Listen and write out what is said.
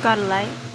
got a light.